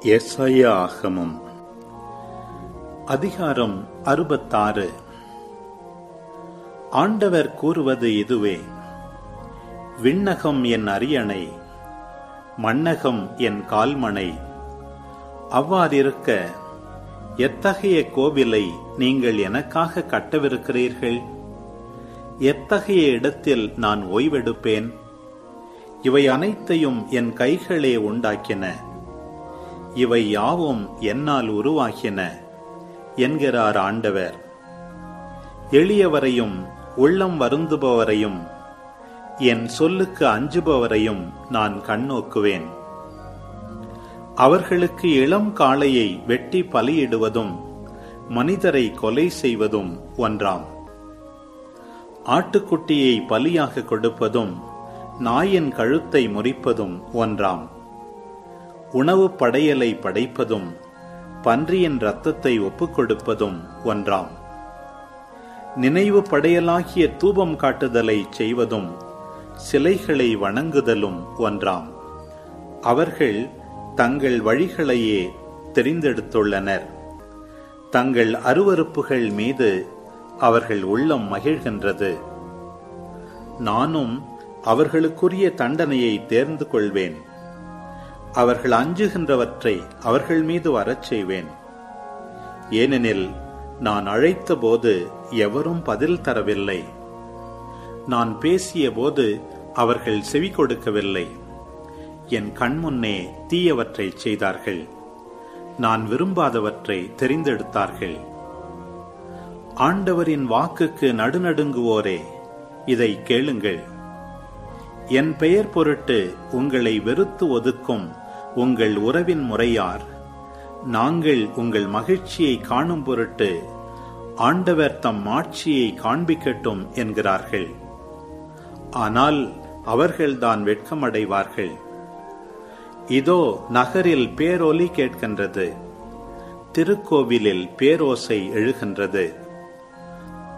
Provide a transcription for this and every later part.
எஸ்ஐயா ஆகமம். அதிகாரம் அறுபத்தாறு. ஆண்டவர் கூறுவது இதுவே. விண்ணகம் என் அரியணை மண்ணகம் என் கால்மனை. அவ்வாறிருக்க எத்தகைய கோவிலை நீங்கள் எனக்காக கட்டவிருக்கிறீர்கள்? எத்தகைய இடத்தில் நான் ஓய்வெடுப்பேன்? இவை அனைத்தையும் என் கைகளே உண்டாக்கின. இவை யாவும் என்னால் உருவாகின என்கிறார் ஆண்டவர். எளியவரையும் உள்ளம் வருந்துபவரையும் என் சொல்லுக்கு அஞ்சுபவரையும் நான் கண்ணோக்குவேன். அவர்களுக்கு இளம் காளையை வெட்டி பலியிடுவதும் மனிதரை கொலை செய்வதும் ஒன்றாம். ஆட்டுக்குட்டியை பலியாக கொடுப்பதும் நாயின் கழுத்தை முறிப்பதும் ஒன்றாம். உணவு படையலை படைப்பதும் பன்றியின் இரத்தத்தை ஒப்புக்கொடுப்பதும் ஒன்றாம். நினைவு படையலாகிய தூபம் காட்டுதலை செய்வதும் சிலைகளை வணங்குதலும் ஒன்றாம். அவர்கள் தங்கள் வழிகளையே தெரிந்தெடுத்துள்ளனர். தங்கள் அருவறுப்புகள் மீது அவர்கள் உள்ளம் மகிழ்கின்றது. நானும் அவர்களுக்குரிய தண்டனையை தேர்ந்து கொள்வேன். அவர்கள் அஞ்சுகின்றவற்றை அவர்கள் மீது வரச் செய்வேன். ஏனெனில் நான் அழைத்த போது எவரும் பதில் தரவில்லை. நான் பேசிய போது அவர்கள் செவி கொடுக்கவில்லை. என் கண்முன்னே தீயவற்றை செய்தார்கள். நான் விரும்பாதவற்றை தெரிந்தெடுத்தார்கள். ஆண்டவரின் வாக்குக்கு நடுநடுங்குவோரே இதை கேளுங்கள். என் பெயர் பொருட்டு உங்களை வெறுத்து ஒதுக்கும் உங்கள் உறவின் முறையார். நாங்கள் உங்கள் மகிழ்ச்சியை காணும் பொருட்டு ஆண்டவர் தம் ஆட்சியை காண்பிக்கட்டும் என்கிறார்கள். ஆனால் அவர்கள்தான் வெட்கமடைவார்கள். இதோ நகரில் பேரொலி கேட்கின்றது. திருக்கோவிலில் பேரோசை எழுகின்றது.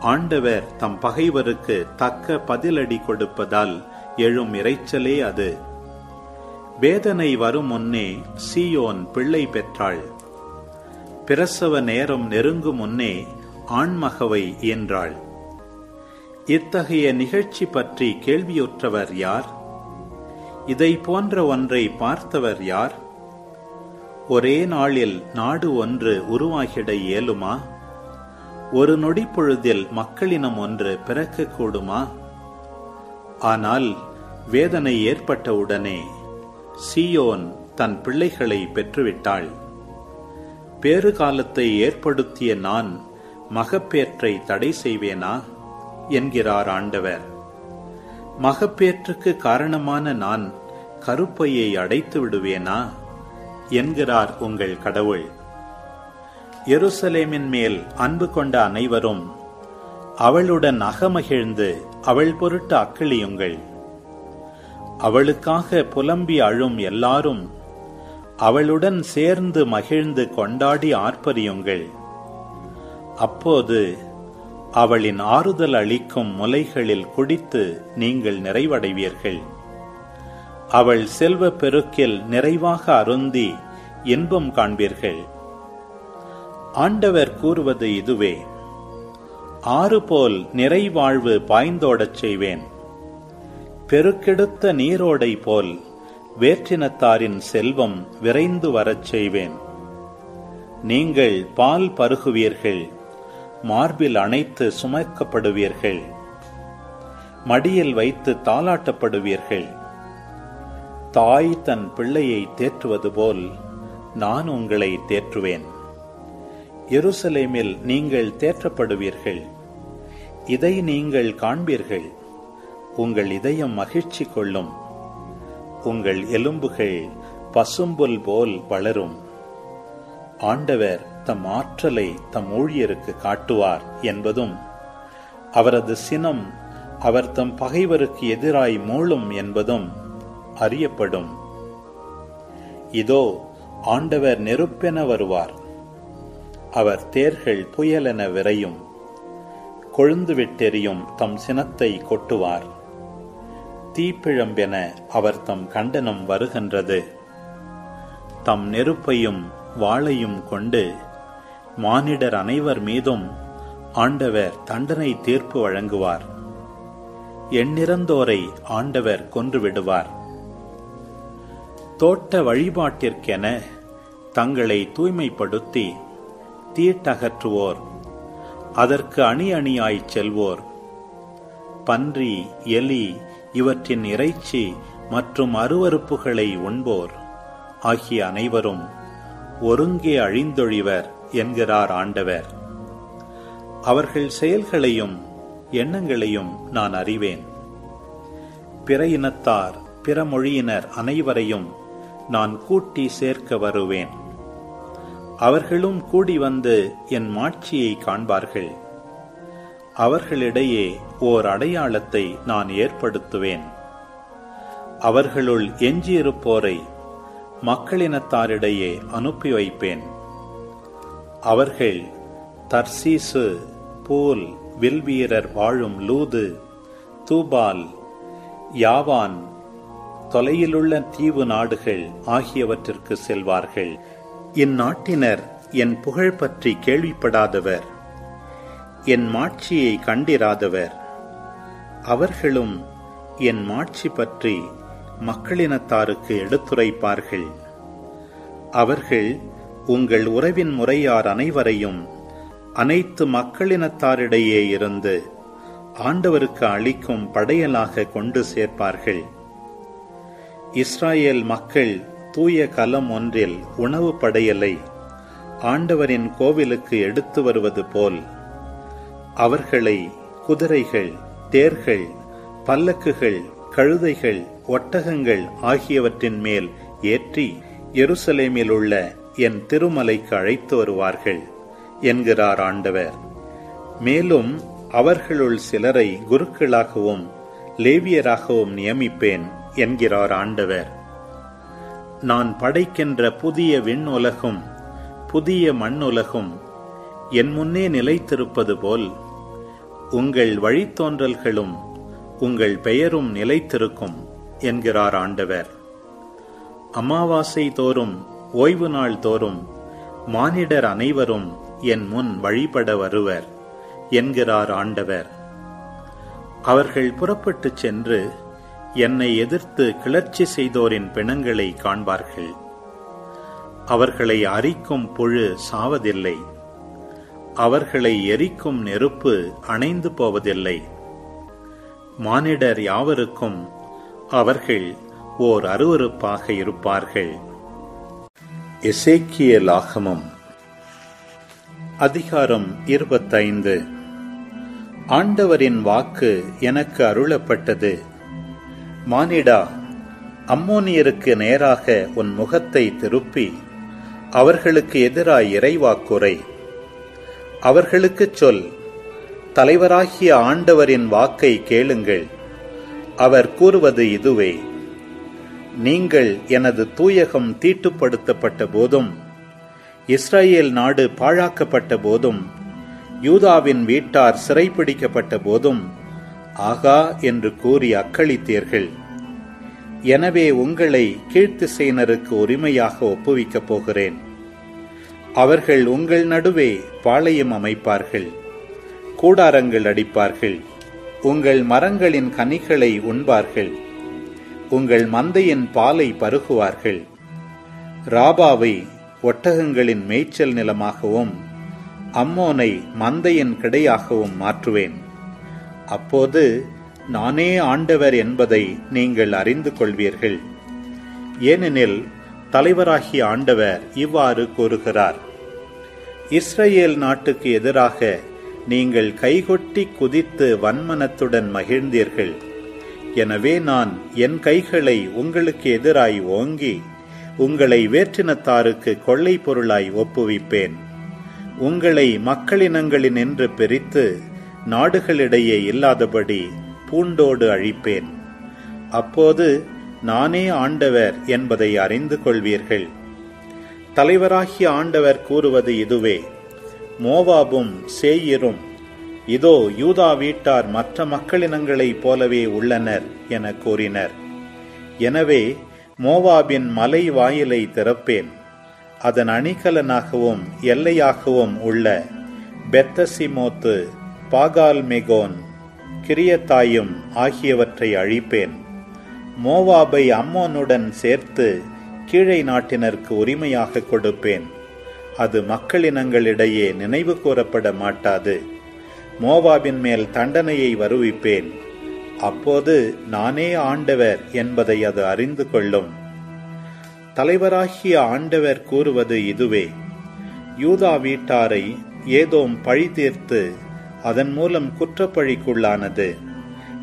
ஆண்டவர் தம் பகைவருக்கு தக்க பதிலடி கொடுப்பதால் எழும் இறைச்சலே அது. வேதனை வரும் முன்னே சீயோன் பிள்ளை பெற்றாள். பிரசவ நேரம் நெருங்கும் முன்னே ஆண்மகவை என்றாள். இத்தகைய நிகழ்ச்சி பற்றி கேள்வியுற்றவர் யார்? இதை போன்ற ஒன்றை பார்த்தவர் யார்? ஒரே நாளில் நாடு ஒன்று உருவாகிட இயலுமா? ஒரு நொடி பொழுதில் மக்களினம் ஒன்று பிறக்கக்கூடுமா? ஆனால் வேதனை ஏற்பட்டவுடனே சியோன் தன் பிள்ளைகளை பெற்றுவிட்டாள். பேறுகாலத்தை ஏற்படுத்திய நான் மகப்பேற்றை தடை செய்வேனா? என்கிறார் ஆண்டவர். மகப்பேற்றுக்கு காரணமான நான் கருப்பையை அடைத்து விடுவேனா? என்கிறார் உங்கள் கடவுள். எருசலேமின் மேல் அன்பு கொண்ட அனைவரும் அவளுடன் அகமகிழ்ந்து அவள் பொருட்டு அக்களியுங்கள். அவளுக்காக புலம்பி அழும் எல்லாரும் அவளுடன் சேர்ந்து மகிழ்ந்து கொண்டாடி ஆர்ப்பரியுங்கள். அப்போது அவளின் ஆறுதல் அளிக்கும் முலைகளில் குடித்து நீங்கள் நிறைவடைவீர்கள். அவள் செல்வ பெருக்கில் நிறைவாக அருந்தி இன்பம் காண்பீர்கள். ஆண்டவர் கூறுவது இதுவே. ஆறு போல் நிறைவாழ்வு பாய்ந்தோடச் செய்வேன். பெருக்கெடுத்த நீரோடை போல் வேற்றினத்தாரின் செல்வம் விரைந்து வரச் செய்வேன். நீங்கள் பால் பருகுவீர்கள் மார்பில் அணைத்து சுமக்கப்படுவீர்கள் மடியில் வைத்து தாளாட்டப்படுவீர்கள். தாய் தன் பிள்ளையை தேற்றுவது போல் நான் உங்களை தேற்றுவேன். எருசலேமில் நீங்கள் தேற்றப்படுவீர்கள் இதை நீங்கள் காண்பீர்கள். உங்கள் இதயம் மகிழ்ச்சி கொள்ளும். உங்கள் எலும்புகள் பசும்புல் போல் வளரும். ஆண்டவர் தம் ஆற்றலை தம் ஊழியருக்கு காட்டுவார் என்பதும் அவரது சினம் அவர் தம் பகைவருக்கு எதிராய் மூளும் என்பதும் அறியப்படும். இதோ ஆண்டவர் நெருப்பென வருவார். அவர் தேர்கள் புயலென விரையும். கொழுந்து விட்டெறியும் தம் சினத்தை கொட்டுவார். தீப்பிழம்பென அவர் தம் கண்டனம் வருகின்றது. தம் நெருப்பையும் வாளையும் கொண்டு மானிடர் அனைவர் மீதும் ஆண்டவர் தண்டனை தீர்ப்பு வழங்குவார். எண்ணிறந்தோரை ஆண்டவர் கொன்று விடுவார் தோட்ட வழிபாட்டிற்கென தங்களை தூய்மைப்படுத்தி தீட்டகற்றுவோர். அதற்கு அணி அணியாய்ச் செல்வோர். பன்றி எலி இவற்றின் இறைச்சி மற்றும் அருவறுப்புகளை உண்போர். ஆகிய அனைவரும் ஒருங்கே அழிந்தொழிவர் என்கிறார் ஆண்டவர். அவர்கள் செயல்களையும் எண்ணங்களையும் நான் அறிவேன். பிற இனத்தார் பிற மொழியினர் அனைவரையும் நான் கூட்டி சேர்க்க வருவேன். அவர்களும் கூடி வந்து என் மாட்சியை காண்பார்கள். அவர்களிடையே ஓர் அடையாளத்தை நான் ஏற்படுத்துவேன். அவர்களுள் எஞ்சியிருப்போரை மக்களினத்தாரிடையே அனுப்பி வைப்பேன். அவர்கள் தர்சீசு பூல் வில்வீரர் வாழும் லூது தூபால் யாவான் தொலையிலுள்ள தீவு நாடுகள் ஆகியவற்றிற்கு செல்வார்கள். இந்நாட்டினர் என் புகழ் பற்றி கேள்விப்படாதவர். என் மாட்சியை கண்டிராதவர். அவர்களும் என் மாட்சி பற்றி மக்களினத்தாருக்கு எடுத்துரைப்பார்கள். அவர்கள் உங்கள் உறவின் முறையார் அனைவரையும் அனைத்து மக்களினத்தாரிடையே இருந்து ஆண்டவருக்கு அளிக்கும் படையலாக கொண்டு சேர்ப்பார்கள். இஸ்ராயேல் மக்கள் தூய கலம் ஒன்றில் உணவு படையலை ஆண்டவரின் கோவிலுக்கு எடுத்து வருவது போல் அவர்களை குதிரைகள் தேர்கள் பல்லக்குகள் கழுதைகள் ஒட்டகங்கள் ஆகியவற்றின் மேல் ஏற்றி எருசலேமில் உள்ள என் திருமலைக்கு அழைத்து வருவார்கள் என்கிறார் ஆண்டவர். மேலும் அவர்களுள் சிலரை குருக்களாகவும் லேவியராகவும் நியமிப்பேன் என்கிறார் ஆண்டவர். நான் படைக்கின்ற புதிய விண்ணுலகும் புதிய மண்ணுலகும் என் முன்னே நிலைத்திருப்பது போல் உங்கள் வழித்தோன்றல்களும் உங்கள் பெயரும் நிலைத்திருக்கும் என்கிறார் ஆண்டவர். அமாவாசை தோறும் ஓய்வு நாள் தோறும் மானிடர் அனைவரும் என் முன் வழிபட வருவர் என்கிறார் ஆண்டவர். அவர்கள் புறப்பட்டுச் சென்று என்னை எதிர்த்து கிளர்ச்சி செய்தோரின் பிணங்களை காண்பார்கள். அவர்களை அரிக்கும் புழு சாவதில்லை. அவர்களை எரிக்கும் நெருப்பு அணைந்து போவதில்லை. மானிடர் யாவருக்கும் அவர்கள் ஓர் அருவருப்பாக இருப்பார்கள். எசேக்கியல் ஆகமம் அதிகாரம் இருபத்தைந்து. ஆண்டவரின் வாக்கு எனக்கு அருளப்பட்டது. மானிடா அம்மோனியருக்கு நேராக உன் முகத்தை திருப்பி அவர்களுக்கு எதிராய் இறைவாக்குரை அவர்களுக்குச் சொல் தலைவராகிய ஆண்டவரின் வாக்கை கேளுங்கள். அவர் கூறுவது இதுவே நீங்கள் எனது தூயகம் தீட்டுப்படுத்தப்பட்ட போதும் இஸ்ரேல் நாடு பாழாக்கப்பட்ட போதும் யூதாவின் வீட்டார் சிறைப்பிடிக்கப்பட்ட போதும் ஆகா என்று கூறி அக்களித்தீர்கள். எனவே உங்களை கீழ்த்திசையினருக்கு உரிமையாக ஒப்புவிக்கப் போகிறேன். அவர்கள் உங்கள் நடுவே பாளையம் அமைப்பார்கள். கூடாரங்கள் அடிப்பார்கள். உங்கள் மரங்களின் கனிகளை உண்பார்கள். உங்கள் மந்தையின் பாலை பருகுவார்கள். ராபாவை ஒட்டகங்களின் மேய்ச்சல் நிலமாகவும் அம்மோனை மந்தையின் கிடையாகவும் மாற்றுவேன். அப்போது நானே ஆண்டவர் என்பதை நீங்கள் அறிந்து கொள்வீர்கள். ஏனெனில் தலைவராகிய ஆண்டவர் இவ்வாறு கூறுகிறார். இஸ்ரேல் நாட்டுக்கு எதிராக நீங்கள் கைகொட்டி குதித்து வன்மனத்துடன் மகிழ்ந்தீர்கள். எனவே நான் என் கைகளை உங்களுக்கு எதிராய் ஓங்கி உங்களை வேற்றினத்தாருக்கு கொள்ளை பொருளாய் ஒப்புவிப்பேன். உங்களை மக்களினங்களினின்று பிரித்து நாடுகளிடையே இல்லாதபடி பூண்டோடு அழிப்பேன். அப்போது நானே ஆண்டவர் என்பதை அறிந்து கொள்வீர்கள். தலைவராகிய ஆண்டவர் கூறுவது இதுவே. மோவாபும் சேயிரும் இதோ யூதா வீட்டார் மற்ற மக்களினங்களைப் போலவே உள்ளனர் என கூறினர். எனவே மோவாபின் மலை வாயிலை திறப்பேன். அதன் அணிகலனாகவும் எல்லையாகவும் உள்ள பெத்தசிமோத்து பாகால் மெகோன் கிரியத்தாயும் ஆகியவற்றை அழிப்பேன். மோவாபை அம்மோனுடன் சேர்த்து கீழை நாட்டினருக்கு உரிமையாக கொடுப்பேன். அது மக்களினங்களிடையே நினைவு கூறப்பட மாட்டாது. மோவாபின் மேல் தண்டனையை வருவிப்பேன். அப்போது நானே ஆண்டவர் என்பதை அது அறிந்து கொள்ளும். தலைவராகிய ஆண்டவர் கூறுவது இதுவே. யூதா வீட்டாரை ஏதோம் பழி தீர்த்து அதன் மூலம் குற்றப்பழிக்குள்ளானது.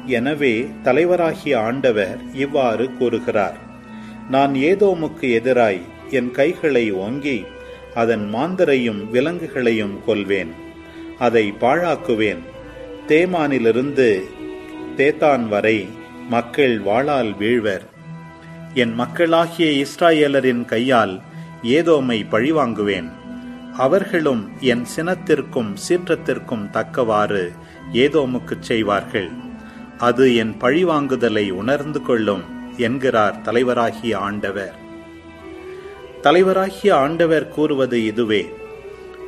எனவே தலைவராகிய ஆண்டவர் இவ்வாறு கூறுகிறார் நான் ஏதோமுக்கு எதிராய் என் கைகளை ஓங்கி அதன் மாந்தரையும் விலங்குகளையும் கொல்வேன் அதை பாழாக்குவேன். தேமானிலிருந்து தேத்தான் வரை மக்கள் வாளால் வீழ்வர். என் மக்களாகிய இஸ்ராயேலரின் கையால் ஏதோமை பழிவாங்குவேன். அவர்களும் என் சினத்திற்கும் சீற்றத்திற்கும் தக்கவாறு ஏதோமுக்குச் செய்வார்கள். அது என் பழிவாங்குதலை உணர்ந்து கொள்ளும் என்கிறார் தலைவராகிய ஆண்டவர். தலைவராகிய ஆண்டவர் கூறுவது இதுவே.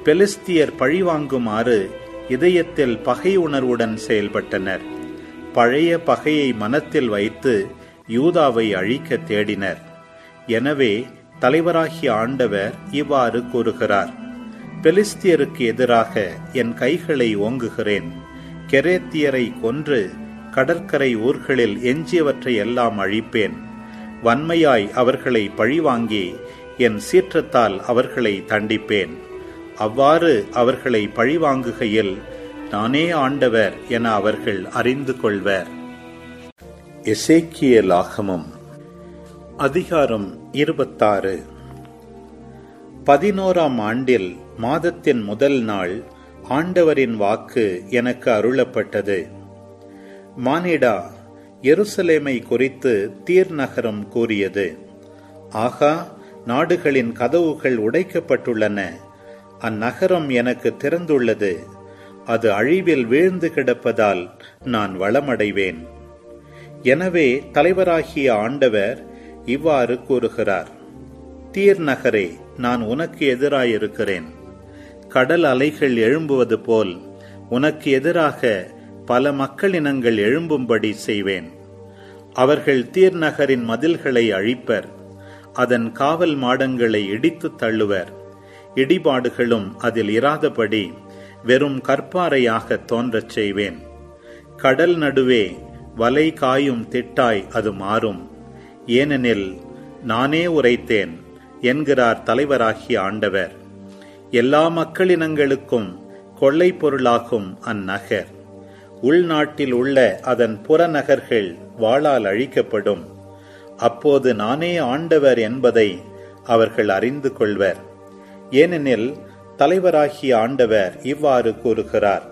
பெலிஸ்தியர் பழிவாங்குமாறு இதயத்தில் பகை உணர்வுடன் செயல்பட்டனர். பழைய பகையை மனத்தில் வைத்து யூதாவை அழிக்க தேடினர். எனவே தலைவராகிய ஆண்டவர் இவ்வாறு கூறுகிறார். பெலிஸ்தியருக்கு எதிராக என் கைகளை ஓங்குகிறேன். கெரேத்தியரை கொன்று கடற்கரை ஊர்களில் எஞ்சியவற்றை எல்லாம் அழிப்பேன். வன்மையாய் அவர்களை பழிவாங்கி என் சீற்றத்தால் அவர்களை தண்டிப்பேன். அவ்வாறு அவர்களை பழிவாங்குகையில் நானே ஆண்டவர் என அவர்கள் அறிந்து கொள்வர். எசேக்கியல் ஆகமம் அதிகாரம் இருபத்தாறு. பதினோராம் ஆண்டில் மாதத்தின் முதல் நாள் ஆண்டவரின் வாக்கு எனக்கு அருளப்பட்டது. மானிடா எருசலேமை குறித்து தீர் நகரம் கூறியது. ஆகா நாடுகளின் கதவுகள் உடைக்கப்பட்டுள்ளன. அந்நகரம் எனக்கு திறந்துள்ளது. அது அழிவில் வீழ்ந்து கிடப்பதால் நான் வளமடைவேன். எனவே தலைவராகிய ஆண்டவர் இவ்வாறு கூறுகிறார். தீர் நகரே நான் உனக்கு எதிராயிருக்கிறேன். கடல் அலைகள் எழும்புவது போல் உனக்கு எதிராக பல மக்களினங்கள் எழும்பும்படி செய்வேன். அவர்கள் தீர் நகரின் மதில்களை அழிப்பர். அதன் காவல் மாடங்களை இடித்து தள்ளுவர். இடிபாடுகளும் அதில் இராதபடி வெறும் கற்பாறையாக தோன்றச் செய்வேன். கடல் நடுவே வலை காயும் திட்டாய் அது மாறும். ஏனெனில் நானே உரைத்தேன் என்கிறார் தலைவராகிய ஆண்டவர். எல்லா மக்களினங்களுக்கும் கொள்ளை பொருளாகும் அந்நகர். உள்நாட்டில் உள்ள அதன் புறநகர்கள் வாளால் அழிக்கப்படும். அப்போது நானே ஆண்டவர் என்பதை அவர்கள் அறிந்து கொள்வர். ஏனெனில் தலைவராகிய ஆண்டவர் இவ்வாறு கூறுகிறார்.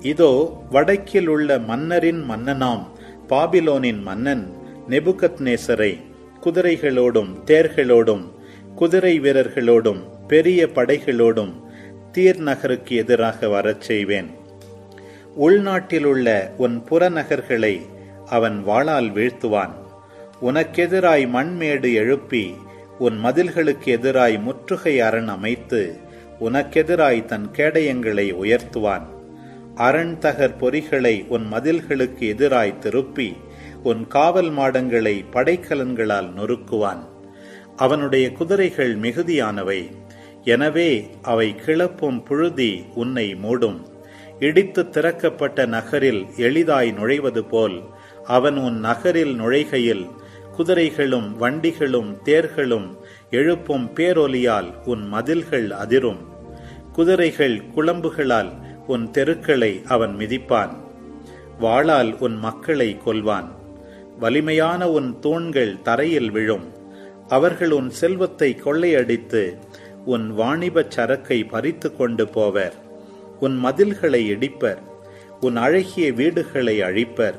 இதோ வடக்கில் உள்ள மன்னரின் மன்னனாம் பாபிலோனின் மன்னன் நெபுகத் நேசரை குதிரைகளோடும் தேர்களோடும் குதிரை வீரர்களோடும் பெரிய படைகளோடும் தீர் நகருக்கு எதிராக வரச் செய்வேன். உள்நாட்டிலுள்ள உன் புறநகர்களை அவன் வாளால் வீழ்த்துவான். உனக்கெதிராய் மண்மேடு எழுப்பி உன் மதில்களுக்கு எதிராய் முற்றுகை அரண் அமைத்து உனக்கெதிராய் தன் கேடயங்களை உயர்த்துவான். அரண் தகர் பொறிகளை உன் மதில்களுக்கு எதிராய் திருப்பி உன் காவல் மாடங்களை படைக்கலன்களால் நொறுக்குவான். அவனுடைய குதிரைகள் மிகுதியானவை. எனவே அவை கிளப்பும் புழுதி உன்னை மூடும். இடித்து திறக்கப்பட்ட நகரில் எளிதாய் நுழைவது போல் அவன் உன் நகரில் நுழைகையில் குதிரைகளும் வண்டிகளும் தேர்களும் எழுப்பும் பேரொலியால் உன் மதில்கள் அதிரும். குதிரைகள் குளம்புகளால் உன் தெருக்களை அவன் மிதிப்பான். வாளால் உன் மக்களை கொல்வான். வலிமையான உன் தூண்கள் தரையில் விழும். அவர்கள் உன் செல்வத்தை கொள்ளையடித்து உன் வாணிபச் சரக்கை பறித்து கொண்டு போவர். உன் மதில்களை இடிப்பர். உன் அழகிய வீடுகளை அழிப்பர்.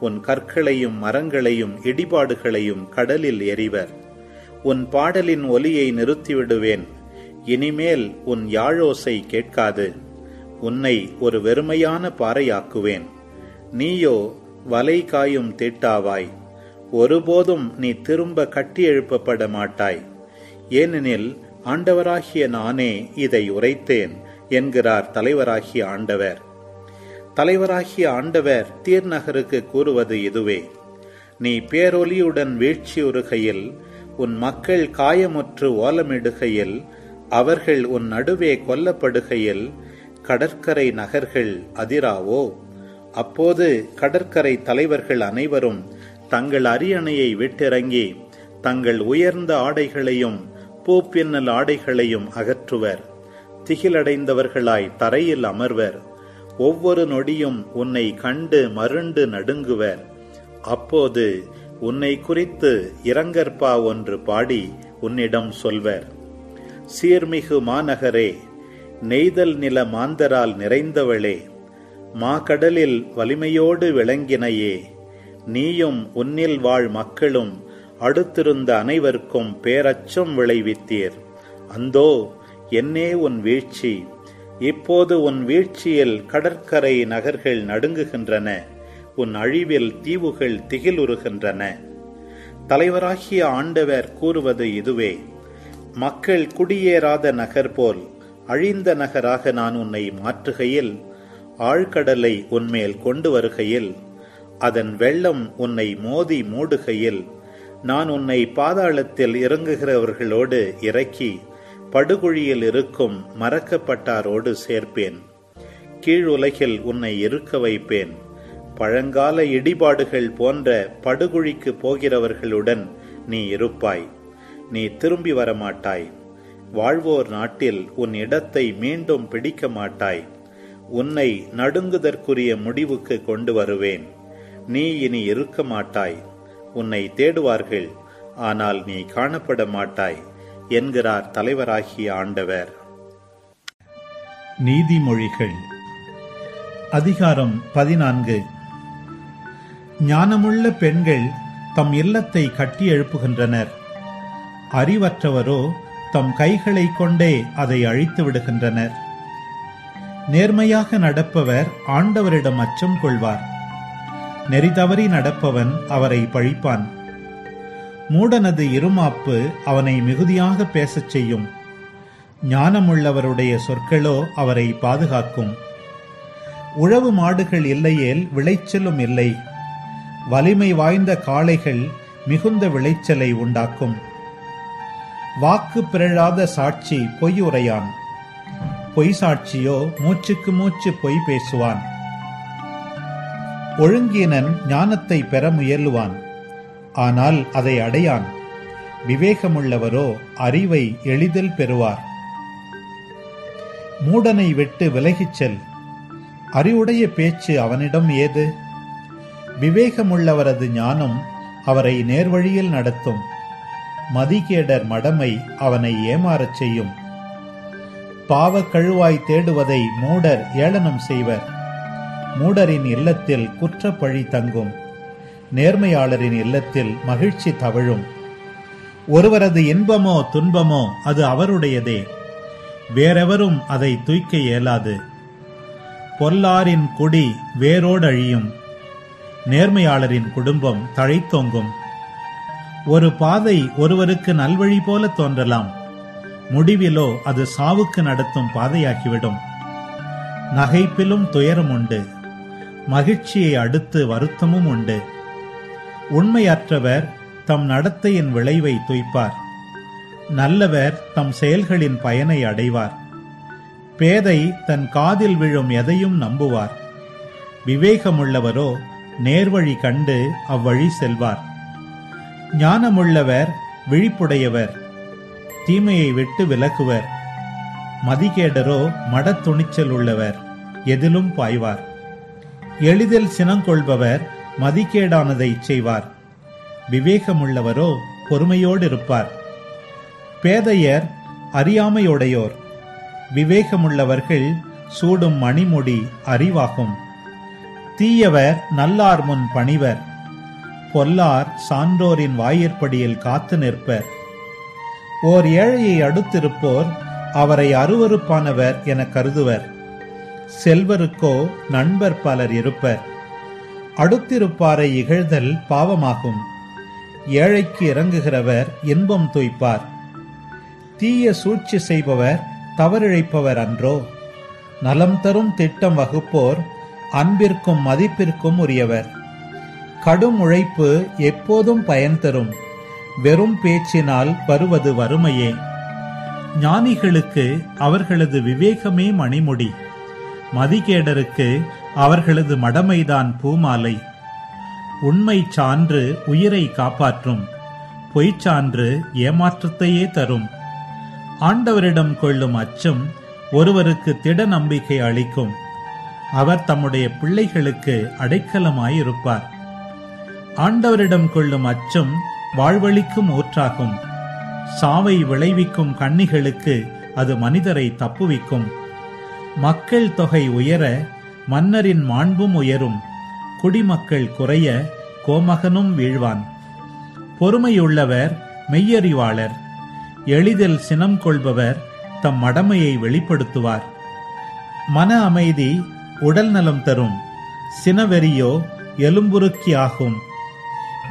உன் கற்களையும் மரங்களையும் இடிபாடுகளையும் கடலில் எறிவர். உன் பாடலின் ஒலியை நிறுத்திவிடுவேன். இனிமேல் உன் யாழோசை கேட்காது. உன்னை ஒரு வெறுமையான பாறையாக்குவேன். நீயோ வலை காயும் தீட்டாவாய். ஒருபோதும் நீ திரும்ப கட்டி எழுப்பப்பட மாட்டாய். ஏனெனில் ஆண்டவராகிய நானே இதை உரைத்தேன். என்கிறார் தலைவராகிய ஆண்டவர். தலைவராகிய ஆண்டவர் தீர்நகருக்கு கூறுவது இதுவே. நீ பேரொலியுடன் வீழ்ச்சியுறுகையில் உன் மக்கள் காயமுற்று ஓலமிடுகையில் அவர்கள் உன் நடுவே கொல்லப்படுகையில் கடற்கரை நகர்கள் அதிராவோ? அப்போது கடற்கரை தலைவர்கள் அனைவரும் தங்கள் அரியணையை விட்டிறங்கி தங்கள் உயர்ந்த ஆடைகளையும் பூப்பின்னல் ஆடைகளையும் அகற்றுவர். திகிலடைந்தவர்களாய் தரையில் அமர்வர். ஒவ்வொரு நொடியும் உன்னை கண்டு மருண்டு நடுங்குவர். அப்போது உன்னை குறித்து இரங்கற்பா ஒன்று பாடி உன்னிடம் சொல்வர். சீர்மிகு மாநகரே நெய்தல் நில மாந்தரால் நிறைந்தவளே மா கடலில் வலிமையோடு விளங்கினையே நீயும் உன்னில் வாழ் மக்களும் அடுத்திருந்த அனைவருக்கும் பேரச்சம் விளைவித்தீர். அந்தோ என்னே உன் வீழ்ச்சி. இப்போது உன் வீழ்ச்சியில் கடற்கரை நகர்கள் நடுங்குகின்றன. உன் அழிவில் தீவுகள் திகிலுறுகின்றன. தலைவராகிய ஆண்டவர் கூறுவது இதுவே. மக்கள் குடியேறாத நகர் போல் அழிந்த நகராக நான் உன்னை மாற்றுகையில் ஆழ்கடலை உன்மேல் கொண்டு வருகையில் அதன் வெள்ளம் உன்னை மோதி மூடுகையில் நான் உன்னை பாதாளத்தில் இறங்குகிறவர்களோடு இறக்கி படுகுழியில் இருக்கும் மறக்கப்பட்டாரோடு சேர்ப்பேன். கீழ் உலகில் உன்னை இருக்க வைப்பேன். பழங்கால இடிபாடுகள் போன்ற படுகுழிக்கு போகிறவர்களுடன் நீ இருப்பாய். நீ திரும்பி வரமாட்டாய். வாழ்வோர் நாட்டில் உன் இடத்தை மீண்டும் பிடிக்க மாட்டாய். உன்னை நடுங்குதற்குரிய முடிவுக்கு கொண்டு வருவேன். நீ இனி இருக்க மாட்டாய். உன்னை தேடுவார்கள். ஆனால் நீ காணப்பட மாட்டாய். என்கிறார் தலைவராகிய ஆண்டவர். நீதிமொழிகள். அதிகாரம் பதினான்கு. ஞானமுள்ள பெண்கள் தம் இல்லத்தை கட்டி எழுப்புகின்றனர். அறிவற்றவரோ தம் கைகளை கொண்டே அதை அழித்து விடுகின்றனர். நேர்மையாக நடப்பவர் ஆண்டவரிடம் அச்சம் கொள்வார். நெறி தவறி நடப்பவன் அவரை பழிப்பான். மூடனது இருமாப்பு அவனை மிகுதியாக பேசச் செய்யும். ஞானமுள்ளவருடைய சொற்களோ அவரை பாதுகாக்கும். உழவு மாடுகள் இல்லையேல் விளைச்சலும் இல்லை. வலிமை வாய்ந்த காளைகள் மிகுந்த விளைச்சலை உண்டாக்கும். வாக்கு பிறழாத சாட்சி பொய் உரையான். பொய் சாட்சியோ மூச்சுக்கு மூச்சு பொய் பேசுவான். ஒழுங்கீனன் ஞானத்தை பெற முயலுவான். ஆனால் அதை அடையான். விவேகமுள்ளவரோ அறிவை எளிதில் பெறுவார். மூடனை விட்டு விலகிச் செல். அறிவுடைய பேச்சு அவனிடம் ஏது? விவேகமுள்ளவரது ஞானம் அவரை நேர்வழியில் நடத்தும். மதிகேடர் மடமை அவனை ஏமாறச் செய்யும். பாவ கழுவாய் தேடுவதை மூடர் ஏளனம் செய்வர். மூடரின் இல்லத்தில் குற்றப்பழி தங்கும். நேர்மையாளரின் இல்லத்தில் மகிழ்ச்சி தவழும். ஒருவரது இன்பமோ துன்பமோ அது அவருடையதே. வேறெவரும் அதை தூய்க்க இயலாது. பொல்லாரின் குடி வேரோடு அழியும் நேர்மையாளரின் குடும்பம் தழைத்தோங்கும். ஒரு பாதை ஒருவருக்கு நல்வழி போல தோன்றலாம். முடிவிலோ அது சாவுக்கு நடத்தும் பாதையாகிவிடும். நகைப்பிலும் துயரம் உண்டு. மகிழ்ச்சியை அடுத்து வருத்தமும் உண்டு. உண்மையற்றவர் தம் நடத்தையின் விளைவை துய்ப்பார். நல்லவர் தம் செயல்களின் பயனை அடைவார். பேதை தன் காதில் விழும் எதையும் நம்புவார். விவேகமுள்ளவரோ நேர்வழி கண்டு அவ்வழி செல்வார். ஞானமுள்ளவர் விழிப்புடையவர் தீமையை விட்டு விலகுவர். மதிகேடரோ மடத்துணிச்சல் உள்ளவர் எதிலும் பாய்வார். எளிதில் சினங்கொள்பவர் மதிக்கேடானதை செய்வார். விவேகமுள்ளவரோ பொறுமையோடு இருப்பார் பேதையர் அறியாமையுடையோர். விவேகமுள்ளவர்கள் சூடும் மணிமுடி அறிவாகும். தீயவர் நல்லார் முன் பணிவர். பொல்லார் சான்றோரின் வாயிற்படியில் காத்து நிற்பர். ஓர் ஏழையை அடுத்திருப்போர் அவரை அருவருப்பானவர் என கருதுவர். செல்வருக்கோ நண்பர் பலர் இருப்பர். அடுத்திருப்பாரை இகழ்தல் பாவமாகும். ஏழைக்கு இறங்குகிறவர் இன்பம் துய்ப்பார். தீய சூழ்ச்சி செய்பவர் தவறிழைப்பவர் அன்றோ. நலம் தரும் திட்டம் வகுப்போர் அன்பிற்கும் மதிப்பிற்கும் உரியவர். கடும் உழைப்பு எப்போதும் பயன் தரும். வெறும் பேச்சினால் வருவது வறுமையே. ஞானிகளுக்கு அவர்களது விவேகமே மணிமுடி. மதிகேடருக்கு அவர்களது மடமைதான் பூமாலை. உண்மை சான்று உயிரை காப்பாற்றும் பொய்ச்சான்று ஏமாற்றத்தையே தரும். ஆண்டவரிடம் கொள்ளும் அச்சம் ஒருவருக்கு திட நம்பிக்கை அளிக்கும். அவர் தம்முடைய பிள்ளைகளுக்கு அடைக்கலமாயிருப்பார். ஆண்டவரிடம் கொள்ளும் அச்சம் வாழ்வழிக்கும் ஊற்றாகும். சாவை விளைவிக்கும் கண்ணிகளுக்கு அது மனிதரை தப்புவிக்கும். மக்கள் தொகை உயர மன்னரின் மாண்பும் உயரும். குடிமக்கள் குறைய கோமகனும் வீழ்வான். பொறுமையுள்ளவர் மெய்யறிவாளர். எளிதில் சினம் கொள்பவர் தம் மடமையை வெளிப்படுத்துவார். மன அமைதி உடல் நலம் தரும். சினவெறியோ எலும்புருக்கி ஆகும்.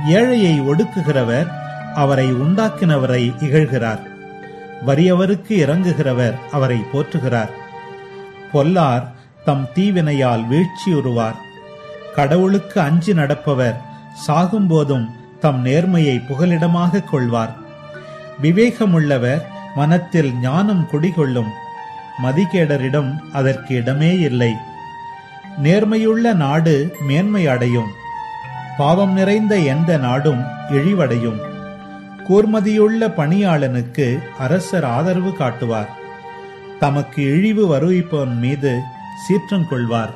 ஏழையை ஒடுக்குகிறவர் அவரை உண்டாக்கினவரை இகழ்கிறார். வறியவருக்கு இறங்குகிறவர் அவரை போற்றுகிறார். பொல்லார் தம் தீவினையால் வீழ்ச்சியுறுவார். கடவுளுக்கு அஞ்சி நடப்பவர் சாகும்போதும் தம் நேர்மையை புகலிடமாக கொள்வார். விவேகமுள்ளவர் மனத்தில் ஞானம் குடிகொள்ளும். மதிகேடரிடம் அதற்கு இடமே இல்லை. நேர்மையுள்ள நாடு மேன்மை அடையும். பாவம் நிறைந்த எந்த நாடும் இழிவடையும். கூர்மதியுள்ள பணியாளனுக்கு அரசர் ஆதரவு காட்டுவார். தமக்கு இழிவு வருவிப்பவன் மீது சீற்றம் கொள்வார்